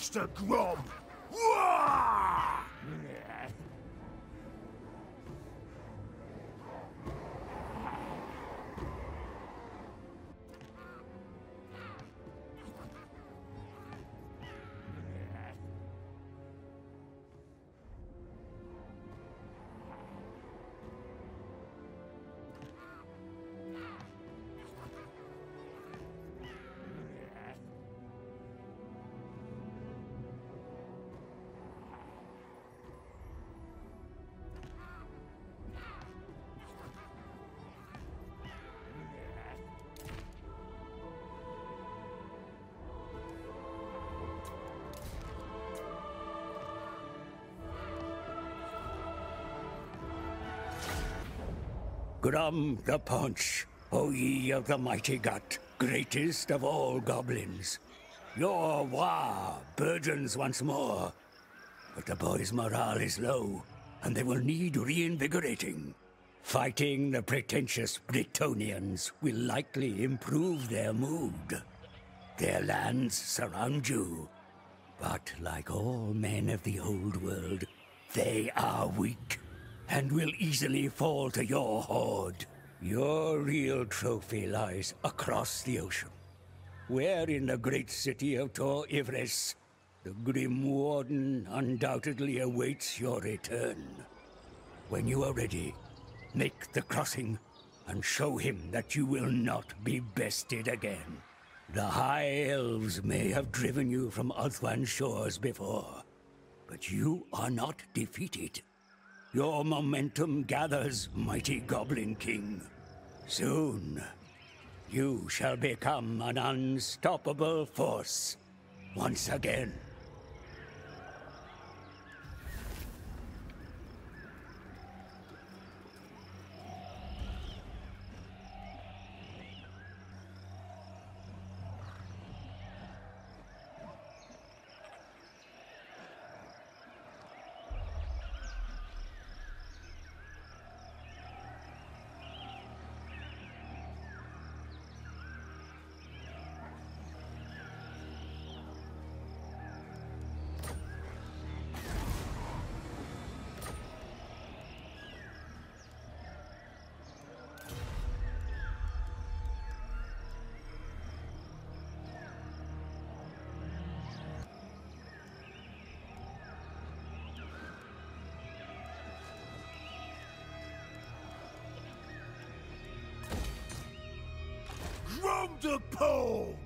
Monster Grom! Grom the Paunch, O ye of the mighty gut, greatest of all goblins. Your Waaagh burgeons once more. But the boys' morale is low, and they will need reinvigorating. Fighting the pretentious Bretonnians will likely improve their mood. Their lands surround you, but like all men of the old world, they are weak and will easily fall to your horde. Your real trophy lies across the ocean, where in the great city of Tor Yvresse, the Grim Warden undoubtedly awaits your return. When you are ready, make the crossing and show him that you will not be bested again. The High Elves may have driven you from Ulthuan's shores before, but you are not defeated. Your momentum gathers, mighty Goblin King. Soon, you shall become an unstoppable force once again. The Paunch!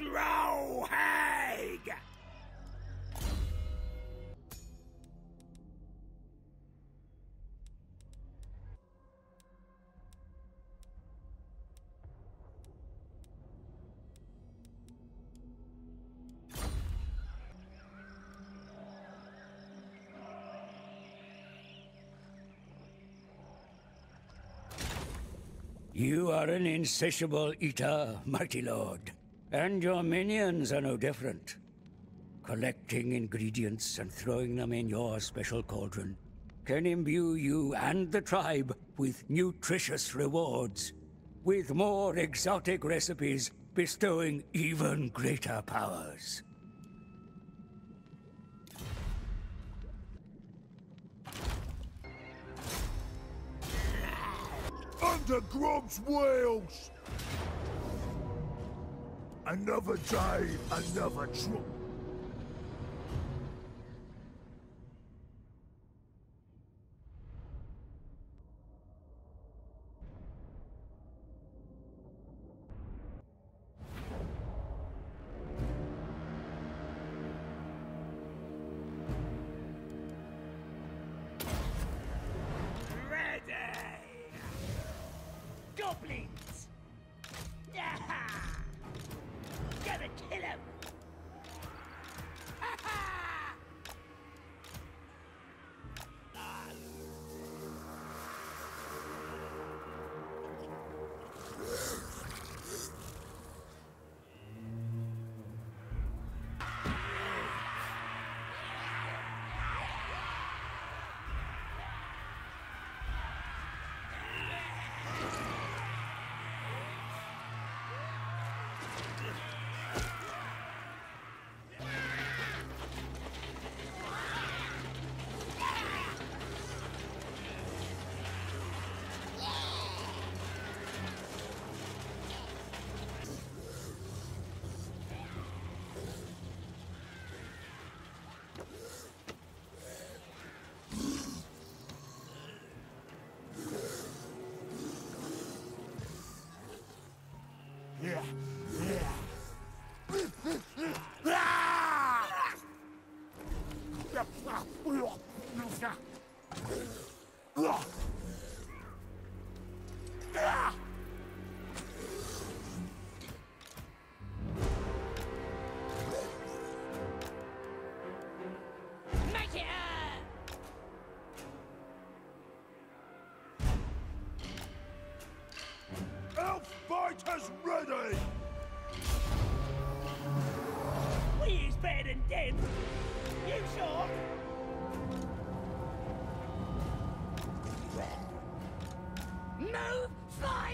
Throw Hag! You are an insatiable eater, mighty lord. And your minions are no different. Collecting ingredients and throwing them in your special cauldron can imbue you and the tribe with nutritious rewards, with more exotic recipes bestowing even greater powers. Under Grom's wheels! Another day, another trip.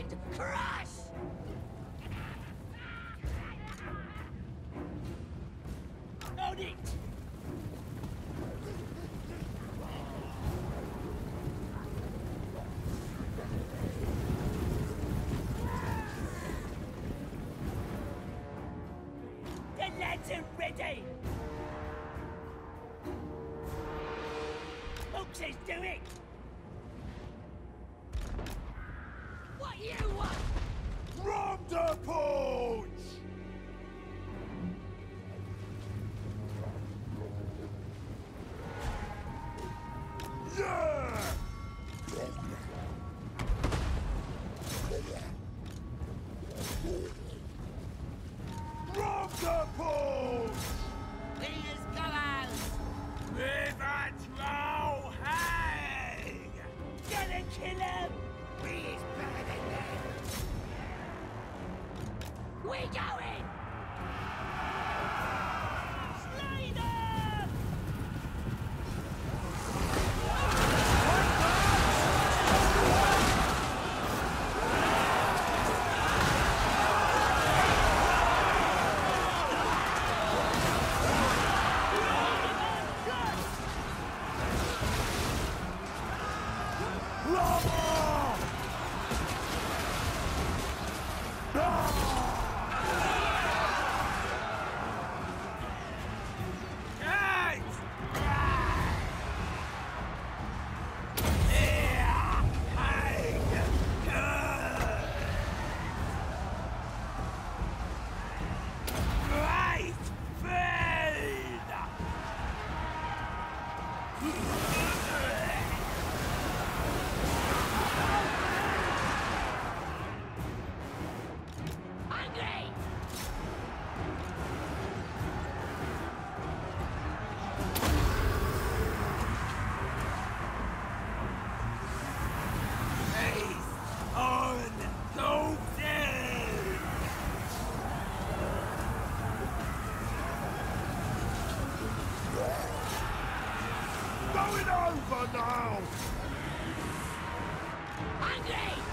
mind crush! Own it! The lads are ready! Do it! for now! Hungry!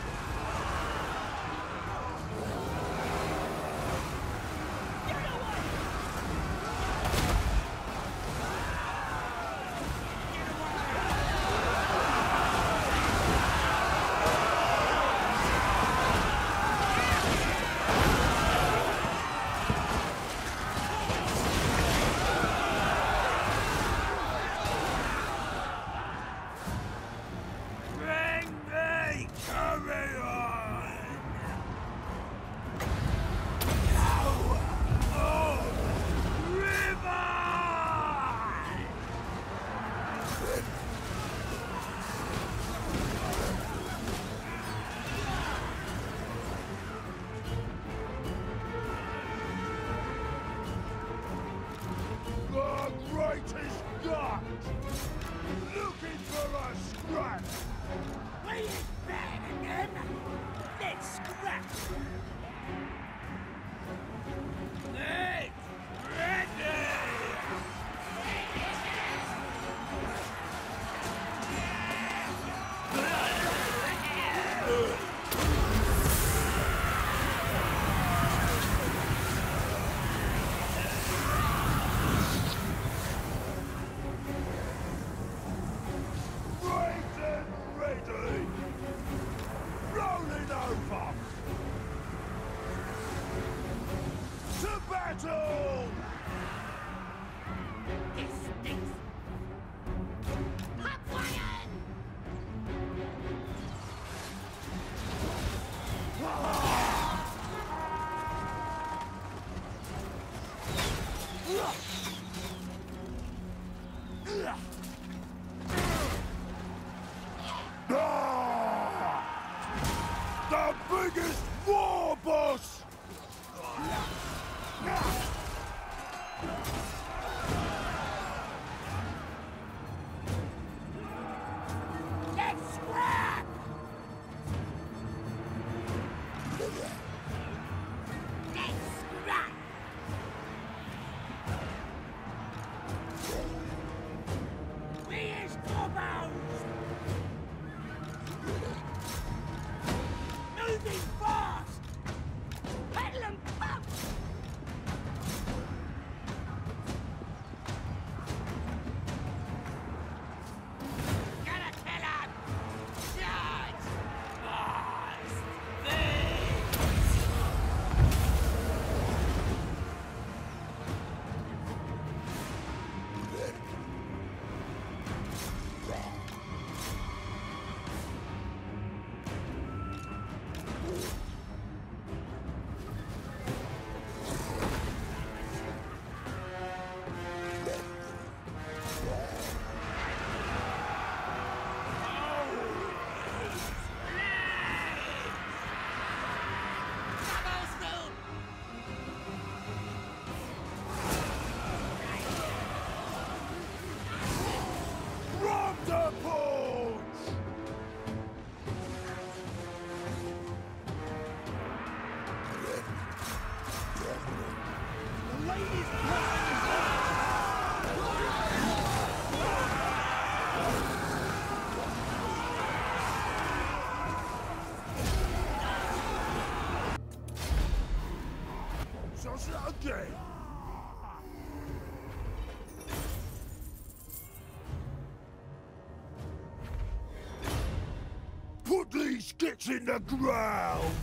Put these skits in the ground!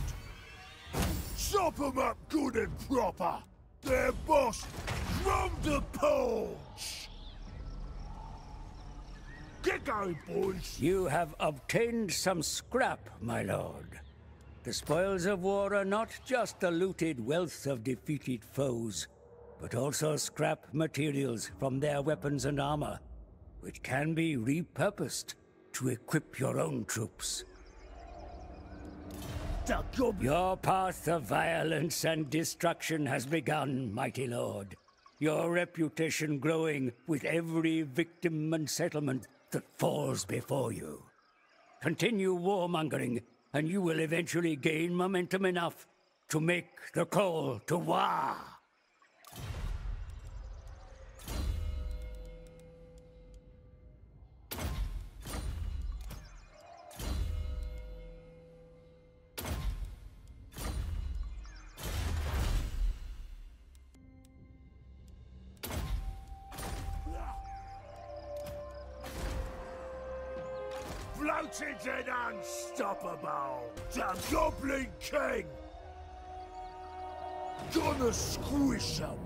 Chop them up good and proper! Their boss, Grom the Paunch! Get going, boys! You have obtained some scrap, my lord. The spoils of war are not just the looted wealth of defeated foes, but also scrap materials from their weapons and armor, which can be repurposed to equip your own troops. Your path of violence and destruction has begun, mighty lord. Your reputation growing with every victim and settlement that falls before you. Continue warmongering, and you will eventually gain momentum enough to make the call to war. Floated and unstoppable! The Goblin King! Gonna squish 'em!